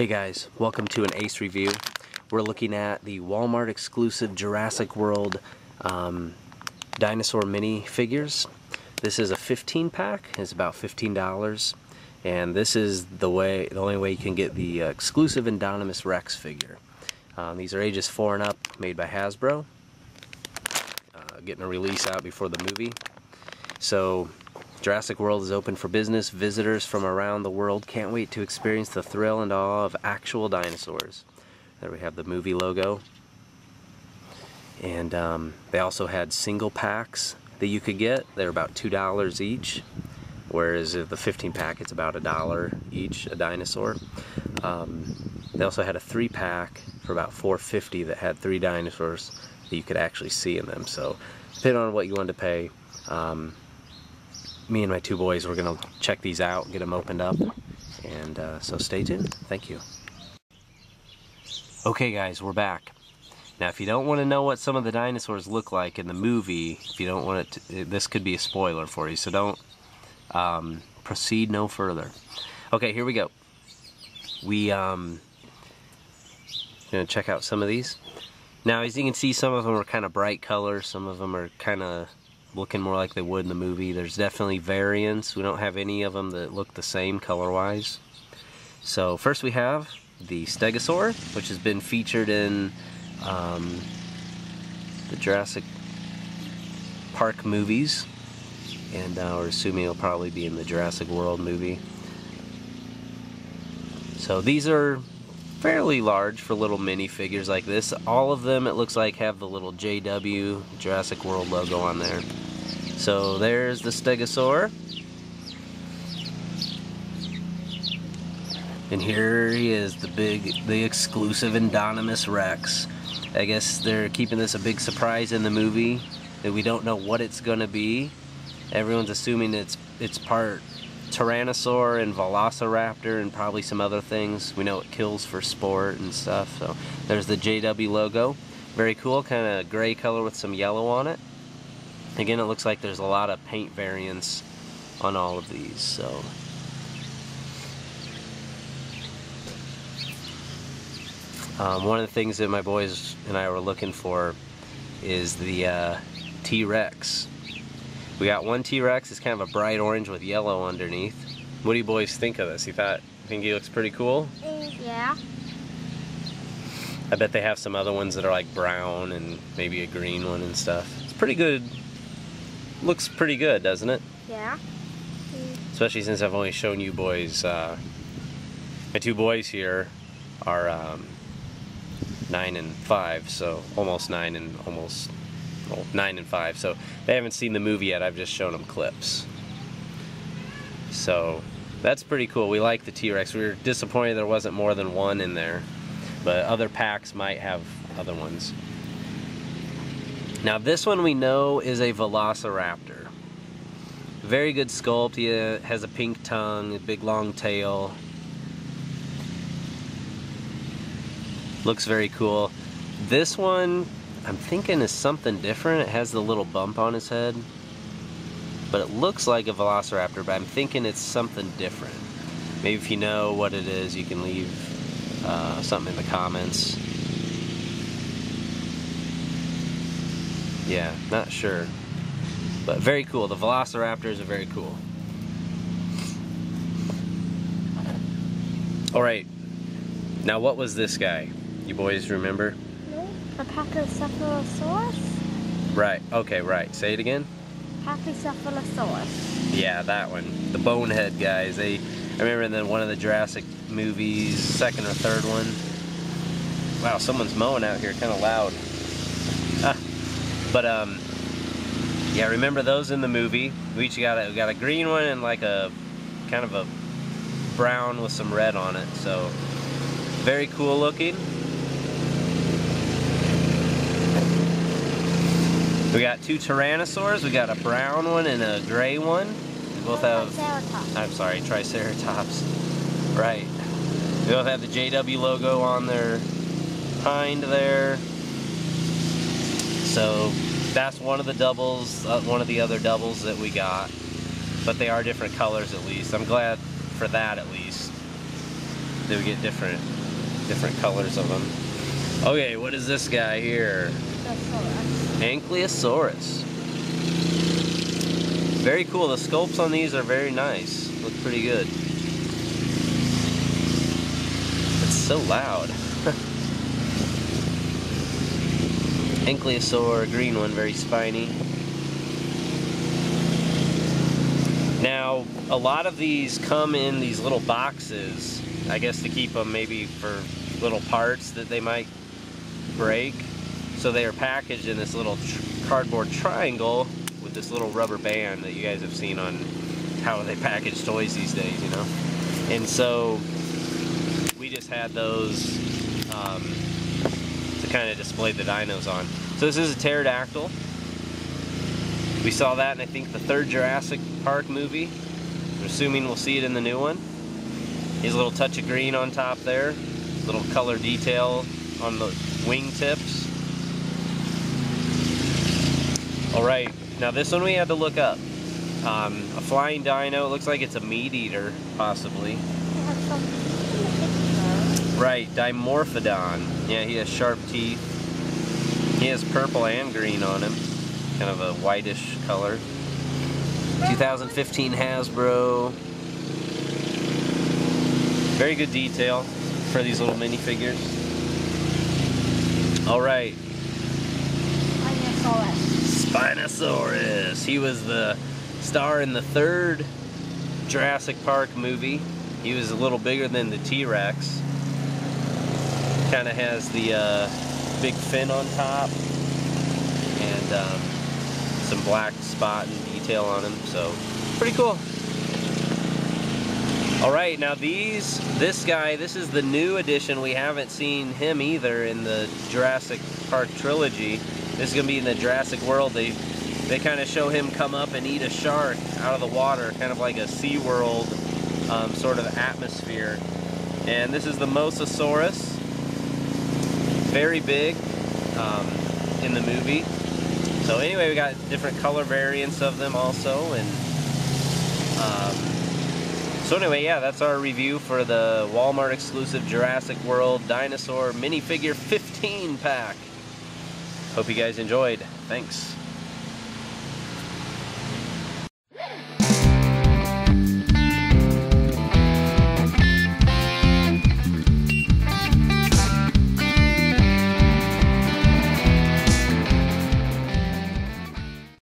Hey guys, welcome to an Ace review. We're looking at the Walmart exclusive Jurassic World um, dinosaur mini figures. This is a 15 pack, it's about $15 and this is the way the only way you can get the uh, exclusive Indominus Rex figure. Um, these are ages 4 and up, made by Hasbro. Uh, getting a release out before the movie. So Jurassic World is open for business. Visitors from around the world can't wait to experience the thrill and awe of actual dinosaurs. There we have the movie logo. And um, they also had single packs that you could get. They're about $2 each. Whereas the 15 pack, it's about a dollar each, a dinosaur. Um, they also had a three pack for about 450 that had three dinosaurs that you could actually see in them. So depending on what you wanted to pay, um, me and my two boys, we're gonna check these out, get them opened up. And uh, so stay tuned. Thank you. Okay guys, we're back. Now if you don't want to know what some of the dinosaurs look like in the movie, if you don't want it to, this could be a spoiler for you, so don't um, proceed no further. Okay, here we go. We um, gonna check out some of these. Now as you can see, some of them are kind of bright colors, some of them are kind of looking more like they would in the movie. There's definitely variants. We don't have any of them that look the same color-wise. So first we have the Stegosaur, which has been featured in um, the Jurassic Park movies. And uh, we're assuming it'll probably be in the Jurassic World movie. So these are fairly large for little mini figures like this. All of them, it looks like, have the little JW Jurassic World logo on there. So there's the Stegosaur. And here he is, the big, the exclusive Indominus Rex. I guess they're keeping this a big surprise in the movie that we don't know what it's gonna be. Everyone's assuming it's it's part Tyrannosaur and Velociraptor and probably some other things. We know it kills for sport and stuff. So there's the JW logo. Very cool, kind of gray color with some yellow on it. Again, it looks like there's a lot of paint variants on all of these. So um, one of the things that my boys and I were looking for is the uh, T-Rex. We got one T-Rex, it's kind of a bright orange with yellow underneath. What do you boys think of this? You thought, think he looks pretty cool? Yeah. I bet they have some other ones that are like brown and maybe a green one and stuff. It's pretty good. Looks pretty good, doesn't it? Yeah. Especially since I've only shown you boys, uh, my two boys here are um, nine and five, so almost nine and almost well, nine and five. So they haven't seen the movie yet. I've just shown them clips. So that's pretty cool. We like the T-Rex. We were disappointed there wasn't more than one in there, but other packs might have other ones. Now this one we know is a Velociraptor. Very good sculpt. He has a pink tongue, a big long tail. Looks very cool. This one I'm thinking is something different. It has the little bump on his head. But it looks like a Velociraptor, but I'm thinking it's something different. Maybe if you know what it is, you can leave uh, something in the comments. Yeah, not sure. But very cool. The Velociraptors are very cool. Alright. Now what was this guy? You boys remember? A Pachycephalosaurus? Right. Okay, right. Say it again. Pachycephalosaurus. Yeah, that one. The bonehead guys. They I remember in the, one of the Jurassic movies, second or third one. Wow, someone's mowing out here kind of loud. But um yeah, remember those in the movie? We each got a we got a green one and like a kind of a brown with some red on it. So very cool looking. We got two Tyrannosaurs. We got a brown one and a gray one. We both have. I'm sorry, Triceratops. Right. We both have the JW logo on their hind there. So that's one of the doubles, uh, one of the other doubles that we got. But they are different colors at least. I'm glad for that at least. they would get different different colors of them. Okay, what is this guy here? Ankylosaurus. Very cool. The sculpts on these are very nice. Look pretty good. It's so loud. Ankylosaur, green one, very spiny. Now, a lot of these come in these little boxes, I guess to keep them maybe for little parts that they might break. So they are packaged in this little tr cardboard triangle with this little rubber band that you guys have seen on how they package toys these days, you know? And so we just had those um, kind of display the dinos on. So this is a pterodactyl. We saw that in I think the third Jurassic Park movie. I'm assuming we'll see it in the new one. He's a little touch of green on top there. Little color detail on the wing tips. Alright, now this one we had to look up. Um, a flying dino, it looks like it's a meat eater, possibly. Right, Dimorphodon. Yeah, he has sharp teeth. He has purple and green on him. Kind of a whitish color. 2015 Hasbro. Very good detail for these little minifigures. Alright. Spinosaurus. He was the star in the third Jurassic Park movie. He was a little bigger than the T-Rex. Kind of has the uh, big fin on top and um, some black spot and detail on him. So pretty cool. All right, now these, this guy, this is the new edition. We haven't seen him either in the Jurassic Park trilogy. This is gonna be in the Jurassic World. They they kind of show him come up and eat a shark out of the water, kind of like a SeaWorld um, sort of atmosphere. And this is the Mosasaurus. Very big um, in the movie. So anyway, we got different color variants of them also. and um, So anyway, yeah, that's our review for the Walmart exclusive Jurassic World Dinosaur Minifigure 15 pack. Hope you guys enjoyed. Thanks.